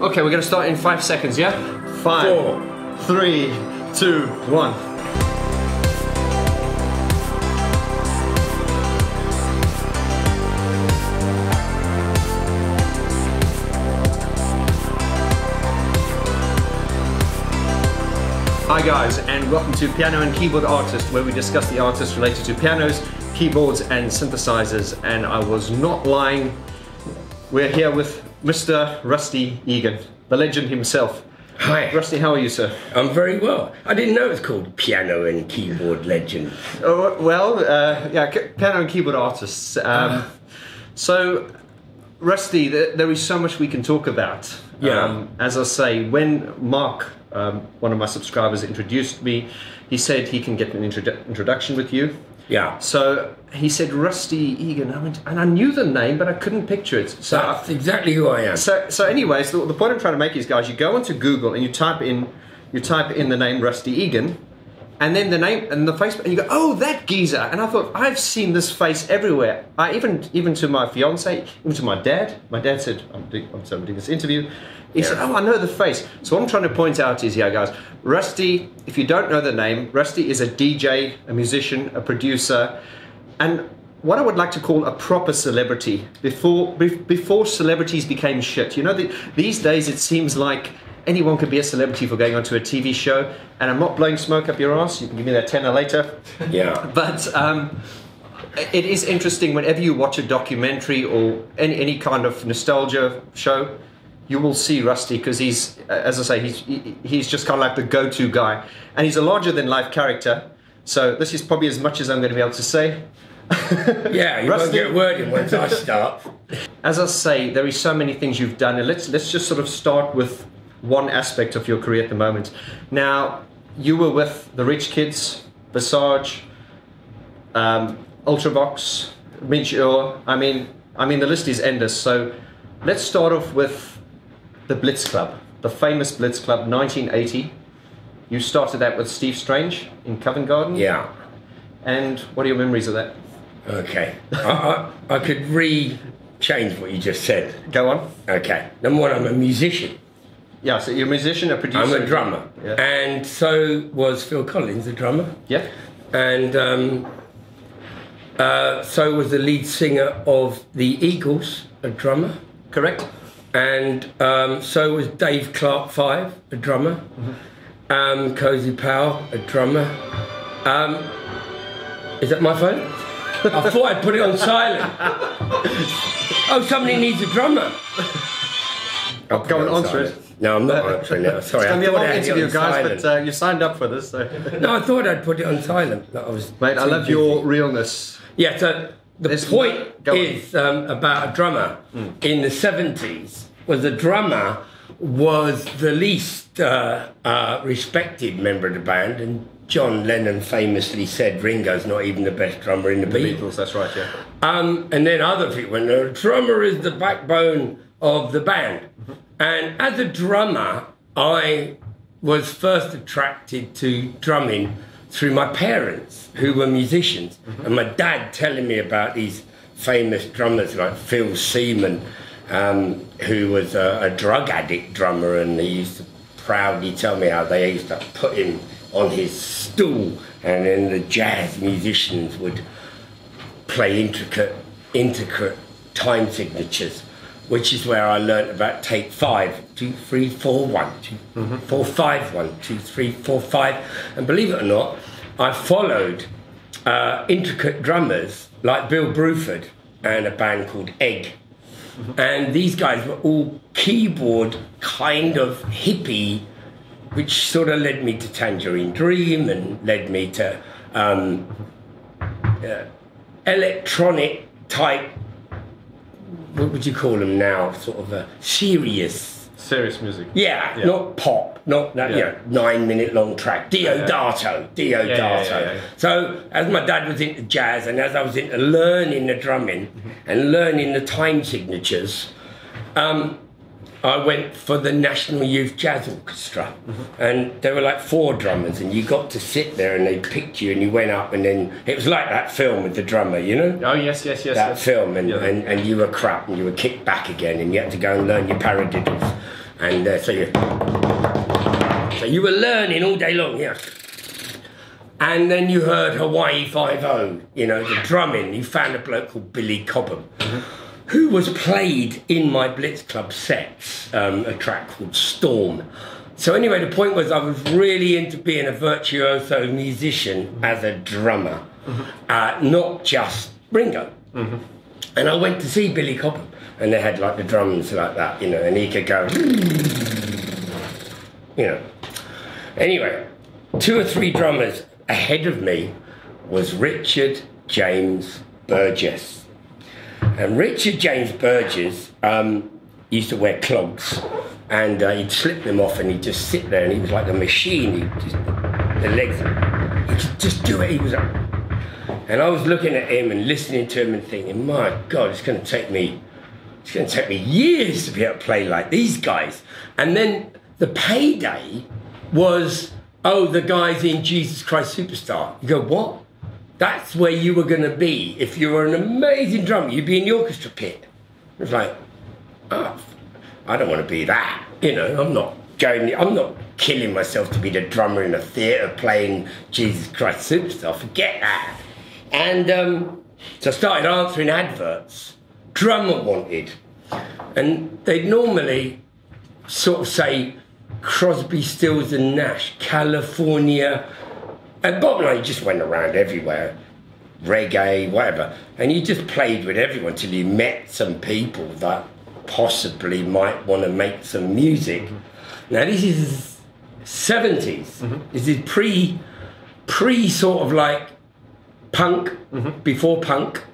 Okay, we're gonna start in five seconds, yeah? Five, Four. three, two, one. Hi guys, and welcome to Piano and Keyboard Artist, where we discuss the artists related to pianos, keyboards, and synthesizers. And I was not lying. We're here with Mr. Rusty Egan, the legend himself. Hi. Rusty, how are you, sir? I'm very well. I didn't know it was called Piano and Keyboard Legend. Oh, well, uh, yeah, piano and keyboard artists. Um, so, Rusty, th- there is so much we can talk about. Yeah. Um, as I say, when Mark, um, one of my subscribers, introduced me, he said he can get an introdu- introduction with you. Yeah. So he said Rusty Egan, and I knew the name, but I couldn't picture it. So, That's exactly who I am. so, so anyways, the, the point I'm trying to make is, guys, you go onto Google and you type in, you type in the name Rusty Egan, and then the name and the face, and you go, oh, that geezer. And I thought, I've seen this face everywhere. I even, even to my fiance, even to my dad. My dad said, I'm doing, I'm doing this interview. He said, oh, I know the face. So what I'm trying to point out is here, guys, Rusty. If you don't know the name, Rusty is a DJ, a musician, a producer, and what I would like to call a proper celebrity before be, before celebrities became shit. You know, the, these days it seems like anyone could be a celebrity for going onto a TV show. And I'm not blowing smoke up your ass. You can give me that tenner later. Yeah. But um, it is interesting whenever you watch a documentary or any, any kind of nostalgia show, you will see Rusty because he's, as I say, he's, he's just kind of like the go to guy. And he's a larger than life character. So this is probably as much as I'm going to be able to say. Yeah, you won't get a word in once I start. As I say, there is so many things you've done, and let's let's just sort of start with one aspect of your career at the moment. Now, you were with the Rich Kids, Visage, um, Ultravox, Meteor. I mean, I mean the list is endless. So, let's start off with the Blitz Club, the famous Blitz Club, 1980. You started that with Steve Strange in Covent Garden. Yeah. And what are your memories of that? Okay. I, I, I could re change what you just said. Go on. Okay. Number one, I'm a musician. Yeah. So you're a musician, a producer. I'm a drummer. Yeah. And so was Phil Collins, a drummer. Yeah. And um, uh, so was the lead singer of the Eagles, a drummer. Correct. and um, so was Dave Clark Five, a drummer, um, Cozy Powell, a drummer. Um, is that my phone? I thought I'd put it on silent. Oh, somebody needs a drummer. I'll Go and answer silent. No, I'm not answering now. Sorry, It's going to be a long it interview, guys, silent. but uh, you signed up for this. So. no, I thought I'd put it on silent. I was Mate, I love busy. your realness. Yeah, so the There's point no- go on. Mm. is um, about a drummer in the 70s was a drummer was the least uh, uh, respected member of the band and John Lennon famously said Ringo's not even the best drummer in the, Beatles. Beatles, that's right, yeah. Um, and then other people went, the drummer is the backbone of the band. And as a drummer, I was first attracted to drumming through my parents, who were musicians, and my dad telling me about these famous drummers like Phil Seaman, um, who was a, a drug addict drummer, and he used to proudly tell me how they used to put him on his stool, and then the jazz musicians would play intricate, intricate time signatures, which is where I learnt about take five, two, three, four, one, two, four, five, one, two, three, four, five, and believe it or not, I followed uh, intricate drummers like Bill Bruford and a band called Egg. And these guys were all keyboard kind of hippie which sort of led me to Tangerine Dream and led me to um, uh, electronic type. What would you call them now? Sort of a serious. Serious music. Yeah, Yeah. not pop, not that Yeah. you know, nine minute long track. Diodato, Diodato. yeah. So as my dad was into jazz and as I was into learning the drumming Mm-hmm. and learning the time signatures, um, I went for the National Youth Jazz Orchestra, Mm-hmm. and there were like four drummers, and you got to sit there, and they picked you, and you went up, and then it was like that film with the drummer, you know, Oh, yes, yes, yes. that yes. film, and, Yeah. and and you were crap, and you were kicked back again, and you had to go and learn your paradiddles, And uh, so you, so you were learning all day long, yeah. And then you heard Hawaii Five O, you know, the drumming. You found a bloke called Billy Cobham, who was played in my Blitz Club sets, um, a track called Storm. So anyway, the point was I was really into being a virtuoso musician as a drummer, uh, not just Ringo. And I went to see Billy Cobham, and they had like the drums like that, you know, and he could go, you know. Anyway, two or three drummers ahead of me was Richard James Burgess. And Richard James Burgess um, used to wear clogs, and uh, he'd slip them off, and he'd just sit there, and he was like a machine. He just the legs, he could just do it. He was a, and I was looking at him and listening to him and thinking, my God, it's going to take me, it's going to take me years to be able to play like these guys. And then the payday was, oh, the guys in Jesus Christ Superstar. You go, what? That's where you were going to be if you were an amazing drummer. You'd be in the orchestra pit. It was like, oh, I don't want to be that. You know, I'm not going. I'm not killing myself to be the drummer in a theatre playing Jesus Christ Superstar. Forget that. And um, so I started answering adverts. Drummer wanted, and they'd normally sort of say Crosby, Stills and Nash, California. And bottom line, you just went around everywhere, reggae, whatever, and you just played with everyone till you met some people that possibly might want to make some music. Mm-hmm. Now this is 70s. Mm-hmm. This is pre, pre sort of like punk, mm-hmm. before punk.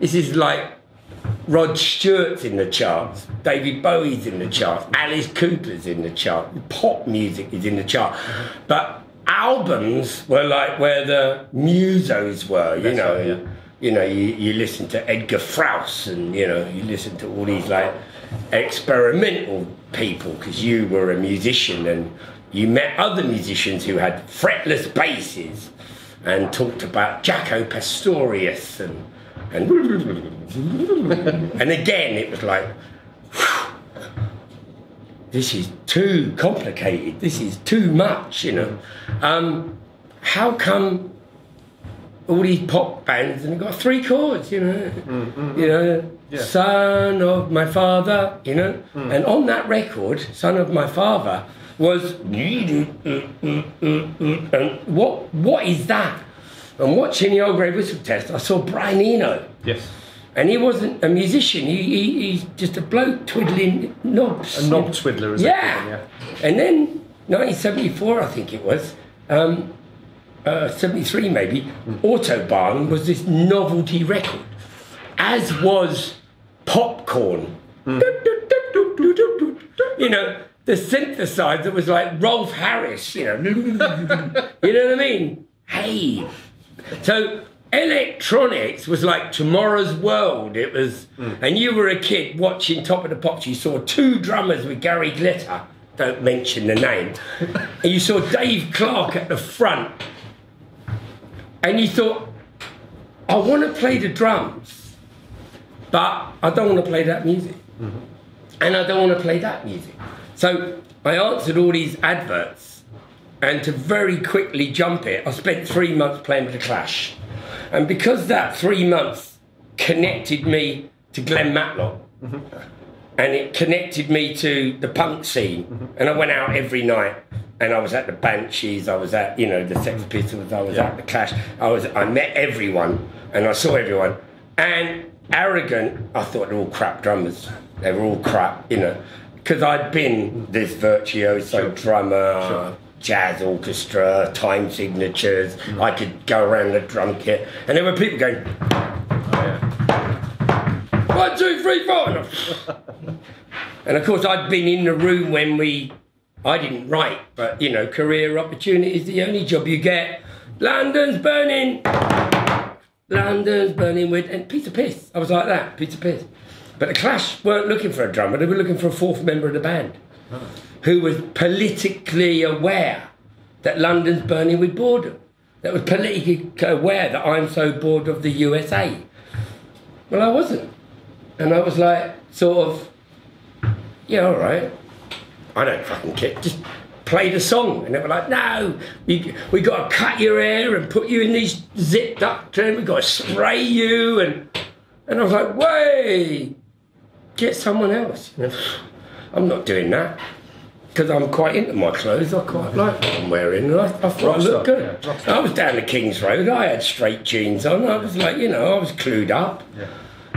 This is like Rod Stewart's in the charts, David Bowie's in the charts, Alice Cooper's in the chart, pop music is in the chart. But albums were like where the musos were, you That's know. right, yeah. You know, you, you listen to Edgar Froese and, you know, you listen to all these like experimental people because you were a musician and you met other musicians who had fretless basses and talked about Jaco Pastorius and and and again it was like this is too complicated. This is too much you know. Um, how come all these pop bands and got three chords you know? Mm, mm, mm. You know Yeah. son of my father you know? And on that record son of my father was and what what is that and watching the old grey whistle test i saw brian eno Yes. and he wasn't a musician. He, he he's just a bloke twiddling knobs. A knob twiddler, is it? Yeah. And then 1974, I think it was, um, uh, 73 maybe, Autobahn was this novelty record, as was Popcorn. You know, the synthesizer was like Rolf Harris, you know. you know what I mean? Hey. So electronics was like tomorrow's world. It was, hmm. and you were a kid watching Top of the Pops. You saw two drummers with Gary Glitter. Don't mention the name. and you saw Dave Clark at the front, and you thought, I want to play the drums, but I don't want to play that music, mm-hmm. and I don't want to play that music. So I answered all these adverts and to very quickly jump it, I spent three months playing with the Clash. And because that three months connected me to Glenn Matlock, mm-hmm. and it connected me to the punk scene, mm-hmm. and I went out every night. And I was at the Banshees, I was at, you know, the Sex mm-hmm. Pistols, I was at the Clash, I was, I met everyone, and I saw everyone. And arrogant, I thought they're all crap drummers. They were all crap, you know, because I'd been this virtuoso drummer, Sure. Jazz orchestra, time signatures. Mm. I could go around the drum kit, and there were people going Oh, yeah. one, two, three, four. And of course, I'd been in the room when we. I didn't write, but you know, career opportunity is the only job you get. London's burning. London's burning with and piece of piss. I was like that, piece of piss. But the Clash weren't looking for a drummer; they were looking for a fourth member of the band, who was politically aware that London's burning with boredom. That was politically aware that I'm so bored of the USA. Well, I wasn't. And I was like, sort of, yeah, all right. I don't fucking care. Just play the song. And they were like, no, we, we got to cut your hair and put you in these zipped up train. we got to spray you. And, and I was like, wait, get someone else. I'm not doing that. Because I'm quite into my clothes, I quite like what I'm wearing, and I, I thought I looked good. Yeah, I was down the King's Road, I had straight jeans on, I was like, you know, I was clued up. Yeah.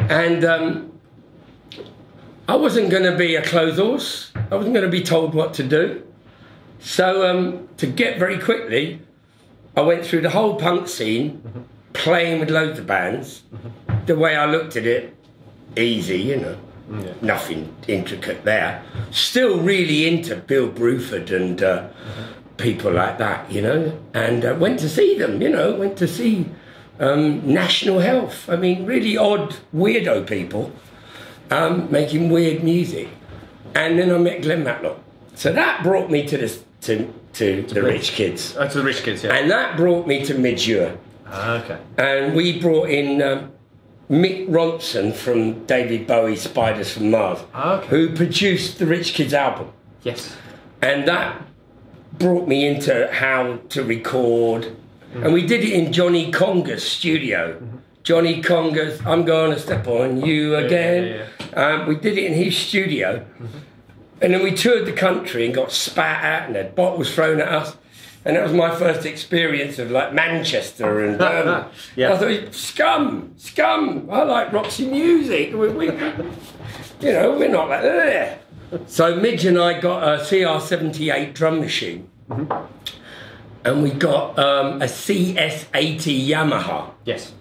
And um, I wasn't going to be a clothes horse. I wasn't going to be told what to do. So um, to get very quickly, I went through the whole punk scene, playing with loads of bands. The way I looked at it, easy, you know, Yeah. nothing intricate there. Still really into Bill Bruford and uh, people like that, you know, and uh, went to see them, you know, went to see um, National Health. I mean, really odd, weirdo people um, making weird music. And then I met Glenn Matlock. So that brought me to the, to, to the Rich Kids. Oh, to the rich kids, yeah. And that brought me to Midge Ure. Ah, okay. And we brought in um, Mick Ronson from David Bowie's Spiders from Mars, Ah, okay. who produced the Rich Kids album. Yes. And that brought me into how to record. And we did it in Johnny Kongos's studio. Johnny Kongos's I'm Gonna Step On You Again. Um, we did it in his studio. And then we toured the country and got spat at and had bottles thrown at us. And that was my first experience of like Manchester and Birmingham. Yeah. I thought, scum, scum. I like Roxy music. We, we, you know, we're not like that. So Midge and I got a CR78 drum machine. Mm-hmm. And we got um, a CS80 Yamaha. Yes.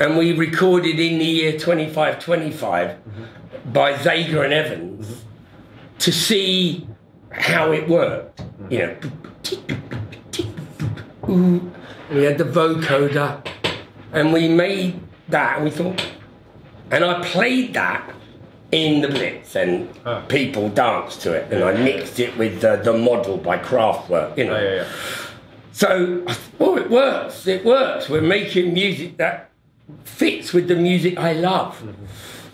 And we recorded in the year 2525 mm-hmm. by Zager and Evans mm-hmm. to see how it worked. You know, Ooh. we had the vocoder and we made that and we thought, and I played that in the Blitz and Ah. people danced to it and I mixed it with the, the model by Kraftwerk, you know. Oh, yeah, yeah. So, I thought, oh, it works. It works. We're making music that fits with the music I love.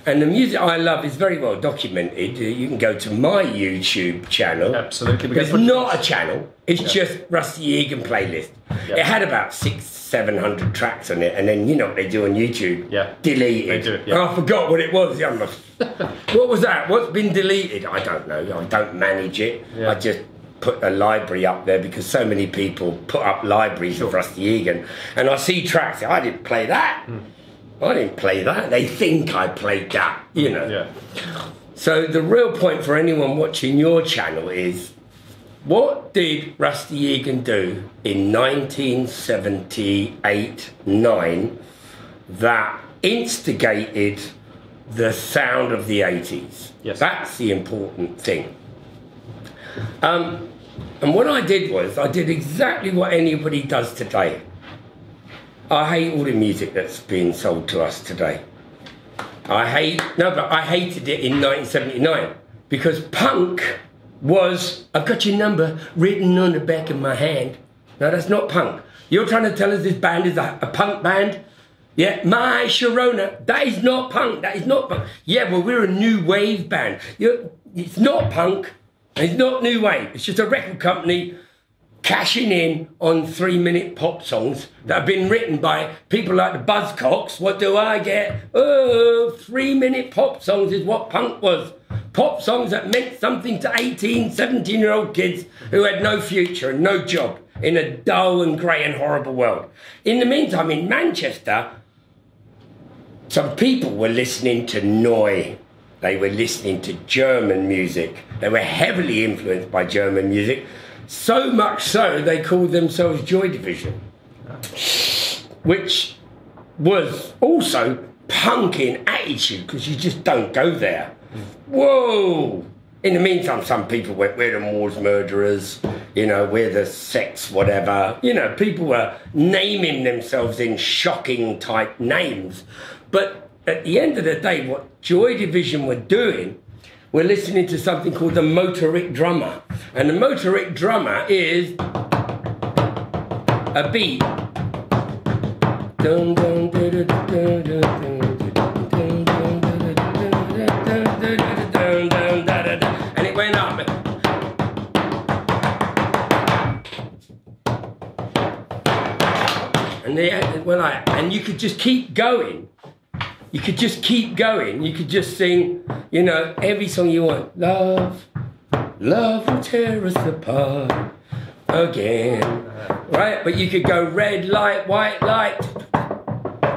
And the music I love is very well documented. Uh, You can go to my YouTube channel. Absolutely. It's not a channel. It's just Rusty Egan playlist. Yeah. It had about six, seven hundred tracks on it, and then you know what they do on YouTube? Yeah. Deleted. They do, yeah. And I forgot what it was. What was that? What's been deleted? I don't know. I don't manage it. Yeah. I just put a library up there because so many people put up libraries of Rusty Egan, and I see tracks. I didn't play that. Hmm. I didn't play that. They think I played that. You know. Yeah. So the real point for anyone watching your channel is what did Rusty Egan do in 1978 9 that instigated the sound of the 80s? Yes. That's the important thing. Um, and what I did was, I did exactly what anybody does today. I hate all the music that's being sold to us today. I hate no, but I hated it in 1979 because punk was I've got your number written on the back of my hand. No, that's not punk. You're trying to tell us this band is a, a punk band? Yeah, my Sharona. That is not punk. That is not punk. Yeah, well, we're a new wave band. You're, it's not punk. It's not new wave. It's just a record company cashing in on three minute pop songs that have been written by people like the Buzzcocks. What do I get? Oh, three minute pop songs is what punk was. Pop songs that meant something to 18, 17 year old kids who had no future and no job in a dull and grey and horrible world. In the meantime, in Manchester, some people were listening to Neu. They were listening to German music. They were heavily influenced by German music. So much so, they called themselves Joy Division, which was also punk in attitude because you just don't go there. Whoa! In the meantime, some people went, we're the Moors murderers, you know, we're the sex whatever. You know, people were naming themselves in shocking type names. But at the end of the day, what Joy Division were doing, we're listening to something called the motorik drummer. And the motorik drummer is a beat. Dun, dun, dun, dun, dun, dun, dun. and they were like, and you could just keep going. You could just keep going. You could just sing, you know, every song you want. Love, love will tear us apart again, right? But you could go red light, white light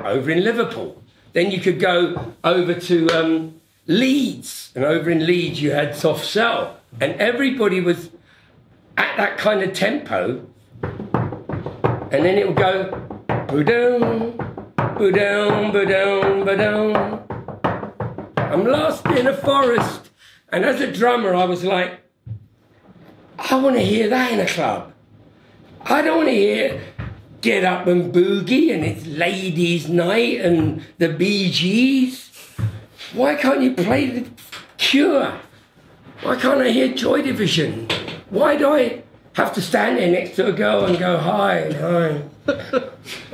over in Liverpool. Then you could go over to um, Leeds, and over in Leeds you had soft cell, and everybody was at that kind of tempo, and then it would go boom, boom, boom, boom. I'm lost in a forest, and as a drummer, I was like, I want to hear that in a club. I don't want to hear get up and boogie and it's ladies' night and the Bee Gees. Why can't you play the Cure? Why can't I hear Joy Division? Why do I have to stand there next to a girl and go hi, hi?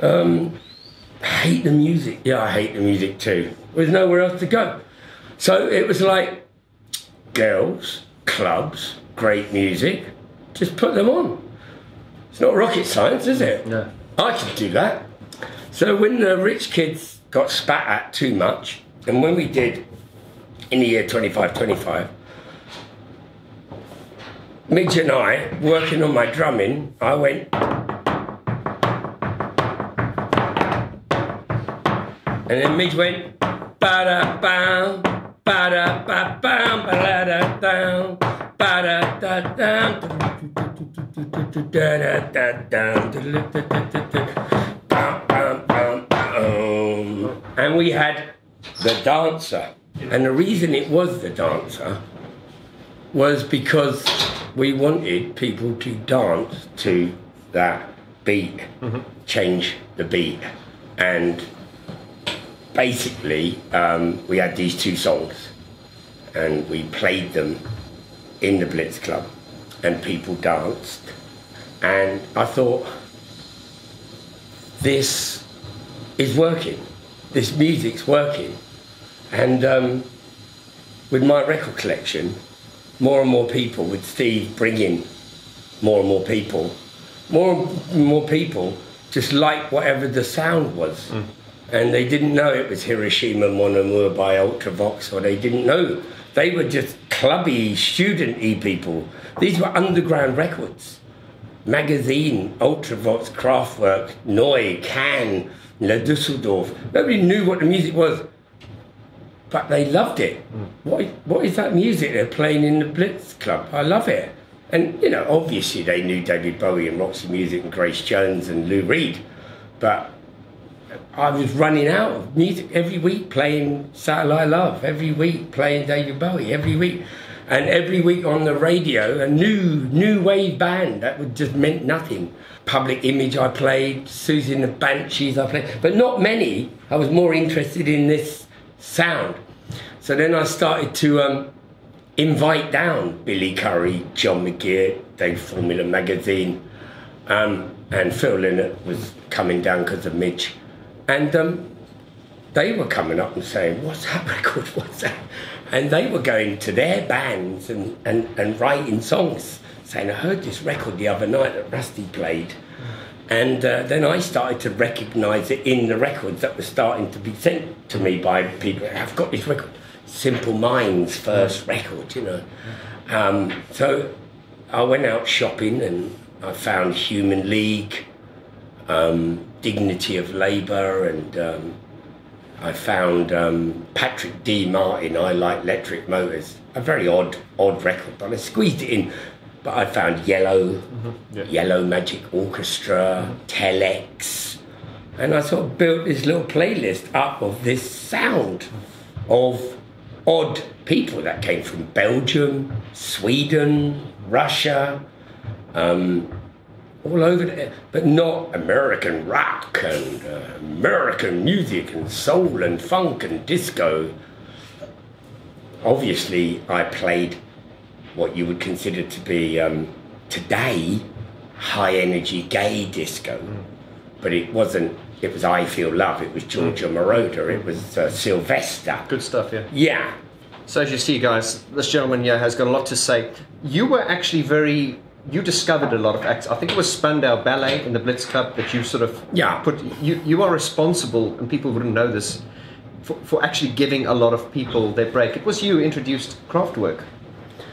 um, I hate the music. Yeah, I hate the music too. There's nowhere else to go. So it was like girls, clubs, great music. Just put them on. It's not rocket science, is it? No. I could do that. So when the rich kids got spat at too much, and when we did in the year 25 25, Midge and I, working on my drumming, I went. And then Midge went. Ba da bam, ba da ba bam, ba da da down, And we had the dancer. And the reason it was the dancer was because we wanted people to dance to that beat, change the beat. And basically, um, we had these two songs and we played them in the Blitz Club and people danced. And I thought, this is working, this music's working. And um, with my record collection, more and more people, with Steve bringing more and more people, more and more people just like whatever the sound was. And they didn't know it was Hiroshima Mon Amour by Ultravox, or they didn't know. They were just clubby, student-y people. These were underground records. Magazine, Ultravox, Kraftwerk, Neu, Can, La Dusseldorf. Nobody knew what the music was, but they loved it. Hmm. What, what is that music they're playing in the Blitz Club? I love it. And, you know, obviously they knew David Bowie and Roxy Music and Grace Jones and Lou Reed, but I was running out of music every week playing Satellite Love, every week playing David Bowie, every week. And every week on the radio, a new new wave band that would just meant nothing. Public Image I played, Siouxsie and the Banshees I played, but not many. I was more interested in this sound. So then I started to um, invite down Billy Currie, John McGeoch, Dave Formula Magazine, um, and Phil Lynott was coming down because of Midge. And um, they were coming up and saying, What's that record? What's that? And they were going to their bands and, and, and writing songs, saying, I heard this record the other night that Rusty played. And uh, then I started to recognise it in the records that were starting to be sent to me by people. I've got this record, Simple Minds' first record, you know. Um, so I went out shopping and I found Human League, um, Dignity of Labour, and um, I found um, Patrick D. Martin, I Like Electric Motors. A very odd, odd record, but I squeezed it in. But I found Yellow, Yeah. Yellow Magic Orchestra, Telex, and I sort of built this little playlist up of this sound of odd people that came from Belgium, Sweden, Russia, um, all over there, but not American rock and uh, American music and soul and funk and disco. Obviously, I played what you would consider to be um, today high energy gay disco, but it wasn't. It was I Feel Love. It was Giorgio Moroder. It was uh, Sylvester. Good stuff, yeah. Yeah, So as you see, guys, this gentleman here has got a lot to say. You were actually very you discovered a lot of acts. I think it was Spandau Ballet in the Blitz Club that you sort of Yeah. put. You you are responsible, and people wouldn't know this, for, for actually giving a lot of people their break. It was you who introduced Kraftwerk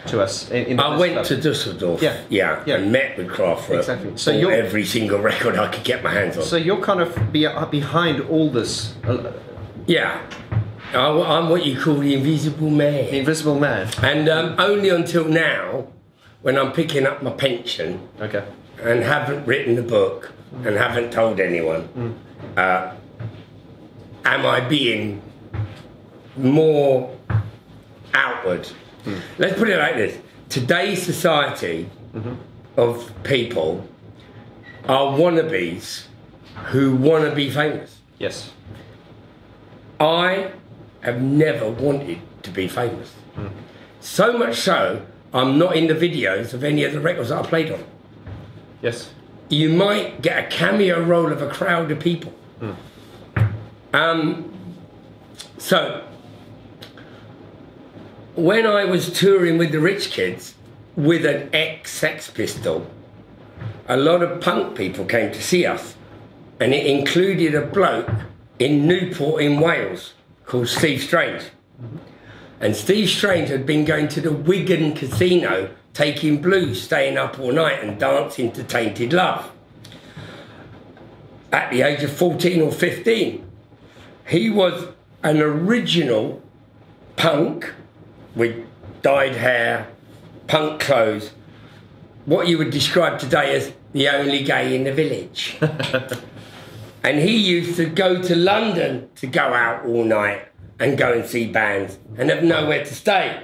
to us. In, in the I went Club. to Dusseldorf. Yeah. yeah, Yeah. and met with Kraftwerk. Exactly. So you're- every single record I could get my hands on. So you're kind of be, behind all this, uh, yeah, I, am what you call the invisible man. the invisible man. And um, only until now, when I'm picking up my pension Okay. and haven't written the book and haven't told anyone, mm. uh, am I being more outward? Mm. Let's put it like this: today's society mm-hmm. of people are wannabes who want to be famous. Yes. I have never wanted to be famous. Mm. So much so, I'm not in the videos of any of the records that I played on. Yes. You might get a cameo role of a crowd of people. Um, so, when I was touring with the Rich Kids with an ex Sex Pistol, a lot of punk people came to see us, and it included a bloke in Newport in Wales called Steve Strange. And Steve Strange had been going to the Wigan Casino, taking blues, staying up all night and dancing to Tainted Love. At the age of 14 or 15, he was an original punk with dyed hair, punk clothes, what you would describe today as the only gay in the village. and he used to go to London to go out all night and go and see bands and have nowhere to stay.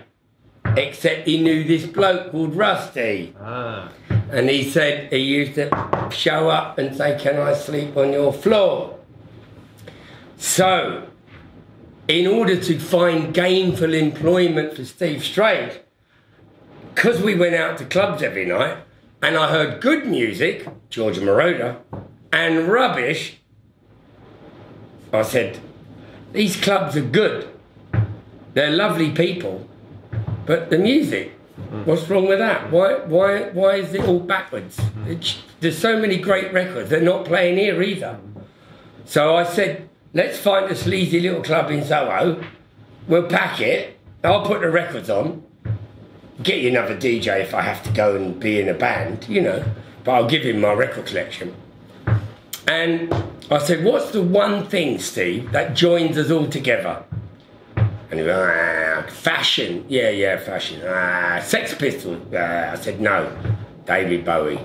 Except he knew this bloke called Rusty. Ah. And he said he used to show up and say, Can I sleep on your floor? So, in order to find gainful employment for Steve Strange, because we went out to clubs every night and I heard good music, George Moroder, and rubbish, I said, These clubs are good. They're lovely people, but the music, mm. what's wrong with that? Why, why, why is it all backwards? Mm. It's, there's so many great records, they're not playing here either. So I said, let's find a sleazy little club in Soho. We'll pack it. I'll put the records on. Get you another DJ if I have to go and be in a band, you know. But I'll give him my record collection. And I said, what's the one thing, Steve, that joins us all together? And he went, ah, fashion. Yeah, yeah, fashion. Ah, Sex Pistols. Ah, I said, no, David Bowie.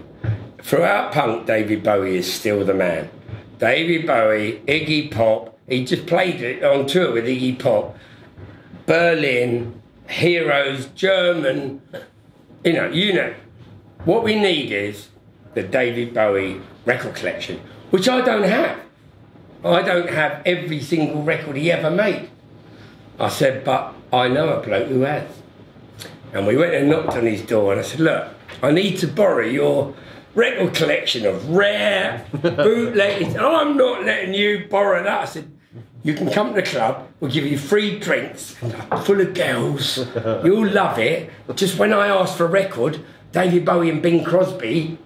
Throughout punk, David Bowie is still the man. David Bowie, Iggy Pop, he just played it on tour with Iggy Pop. Berlin, Heroes, German, you know, you know. What we need is the David Bowie record collection, which I don't have. I don't have every single record he ever made. I said, but I know a bloke who has. And we went and knocked on his door and I said, look, I need to borrow your record collection of rare bootlegs. oh, I'm not letting you borrow that. I said, you can come to the club, we'll give you free drinks, full of girls. You'll love it. Just when I ask for a record, David Bowie and Bing Crosby,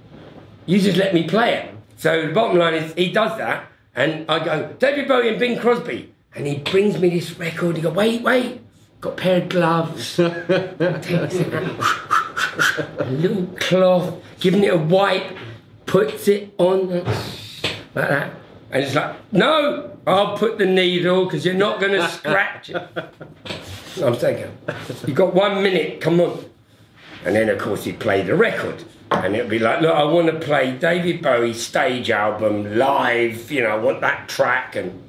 you just let me play it. So the bottom line is he does that, and I go, David Bowie and Bing Crosby. And he brings me this record. He go, wait, wait, got a pair of gloves. A little cloth, giving it a wipe, puts it on like that. And it's like, no, I'll put the needle because you're not going to scratch it. I'm thinking, you've got one minute, come on. And then, of course, he'd play the record. And it'd be like, look, I want to play David Bowie's stage album live, you know, I want that track. And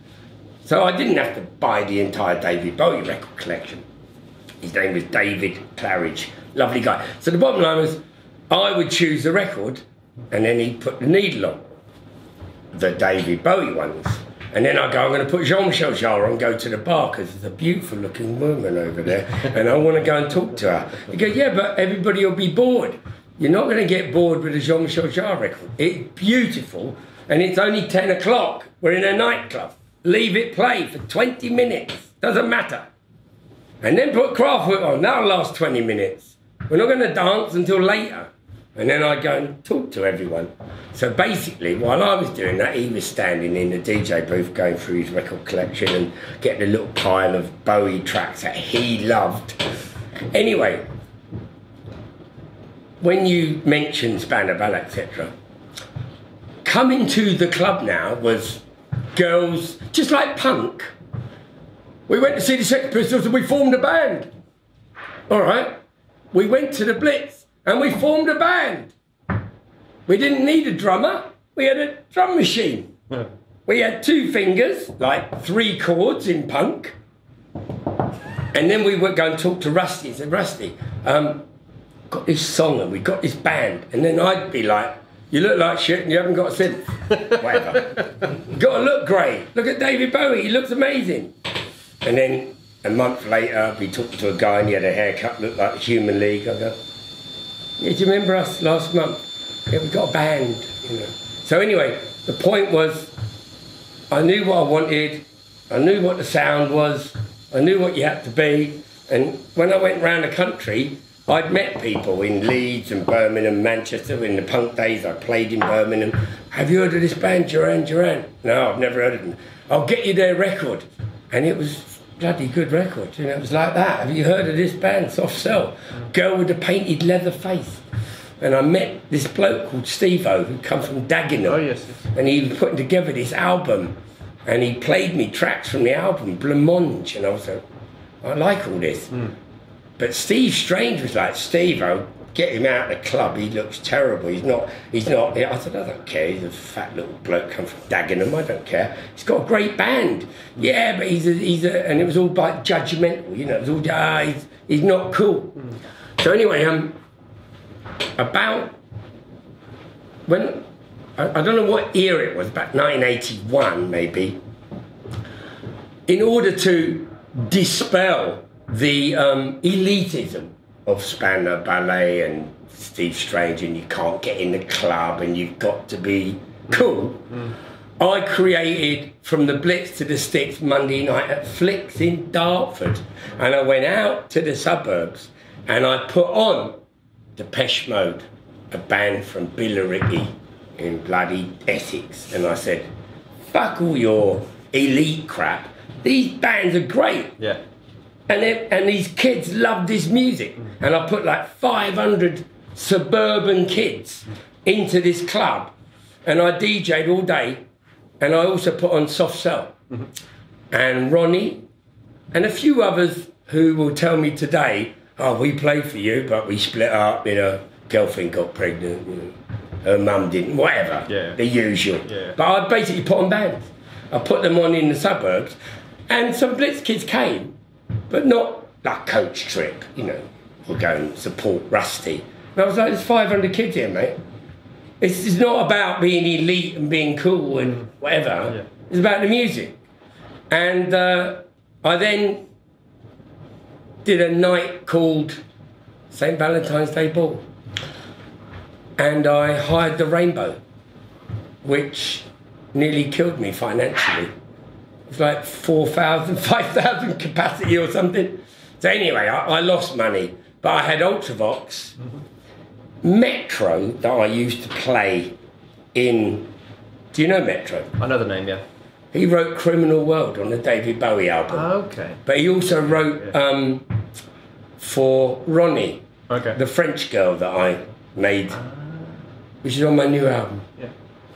so I didn't have to buy the entire David Bowie record collection. His name was David Claridge, lovely guy. So the bottom line was, I would choose the record, and then he'd put the needle on the David Bowie ones. And then I go, I'm going to put Jean Michel Jarre on, go to the bar because there's a beautiful looking woman over there and I want to go and talk to her. He goes, Yeah, but everybody will be bored. You're not going to get bored with a Jean Michel Jarre record. It's beautiful and it's only 10 o'clock. We're in a nightclub. Leave it play for 20 minutes. Doesn't matter. And then put Kraftwerk on. That'll last 20 minutes. We're not going to dance until later. And then I'd go and talk to everyone. So basically, while I was doing that, he was standing in the DJ booth going through his record collection and getting a little pile of Bowie tracks that he loved. Anyway, when you mentioned Spandau Ballet, etc., coming to the club now was girls, just like punk. We went to see the Sex Pistols and we formed a band. All right. We went to the Blitz and we formed a band. We didn't need a drummer. We had a drum machine. We had two fingers, like three chords in punk. And then we would go and talk to Rusty and said, Rusty, um, got this song and we got this band. And then I'd be like, you look like shit and you haven't got a synth. Whatever. you got to look great. Look at David Bowie, he looks amazing. And then a month later, I'd be talking to a guy and he had a haircut, looked like Human League. I go, yeah, do you remember us last month? Yeah, we got a band, you know. So anyway, the point was, I knew what I wanted, I knew what the sound was, I knew what you had to be, and when I went around the country, I'd met people in Leeds and Birmingham, Manchester. In the punk days, I played in Birmingham. Have you heard of this band, Duran Duran? No, I've never heard of them. I'll get you their record. And it was bloody good record. You know, it was like that. Have you heard of this band, Soft Cell? Girl with a painted leather face. And I met this bloke called Stevo who come from Dagenham. Oh, yes, yes. And he was putting together this album. And he played me tracks from the album, Blancmange. And I was like, I like all this. Hmm. But Steve Strange was like, Steve, I'll get him out of the club. He looks terrible. He's not, he's not. I said, I don't care. He's a fat little bloke come from Dagenham. I don't care. He's got a great band. Yeah, but he's a, he's a, and it was all like judgmental, you know, it was all, ah, he's, he's not cool. So anyway, um, about when, I, I don't know what year it was, about 1981 maybe, in order to dispel the um, elitism of Spandau Ballet and Steve Strange, and you can't get in the club and you've got to be cool. I created from the Blitz to the Sticks Monday night at Flicks in Dartford, and I went out to the suburbs and I put on Depeche Mode, a band from Billericay in bloody Essex, and I said, "Fuck all your elite crap. These bands are great." Yeah. And it, and these kids loved this music. And I put like 500 suburban kids into this club, and I DJ'd all day, and I also put on Soft Cell, and Ronnie, and a few others who will tell me today, oh, we played for you, but we split up. You know, girlfriend got pregnant. You know, her mum didn't. Whatever. Yeah. The usual. Yeah. But I basically put on bands. I put them on in the suburbs, and some Blitz kids came but not like coach trip, you know, we'll go and support Rusty. And I was like, there's 500 kids here, mate. It's, it's not about being elite and being cool and whatever. Yeah. It's about the music. And uh, I then did a night called St. Valentine's Day Ball. And I hired the Rainbow, which nearly killed me financially. It's like 4,000, 5,000 capacity or something. So anyway, I, I lost money, but I had Ultravox, Metro that I used to play in. Do you know Metro? I know the name, yeah. He wrote Criminal World on the David Bowie album. Okay. But he also wrote um, for Ronnie, Okay. the French girl that I made, which is on my new album, yeah.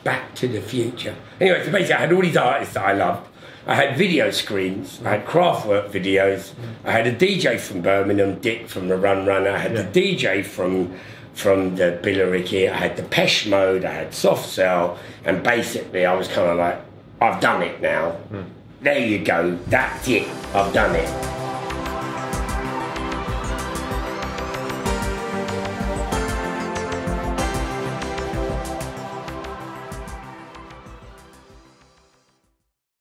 Back to the Future. Anyway, so basically, I had all these artists that I loved. I had video screens, I had Kraftwerk videos, I had a DJ from Birmingham, Dick from the Rum Runner, I had Yeah. the DJ from from the Billericay, I had the Depeche Mode, I had Soft Cell, and basically I was kind of like, I've done it now. Hmm. There you go, that's it, I've done it.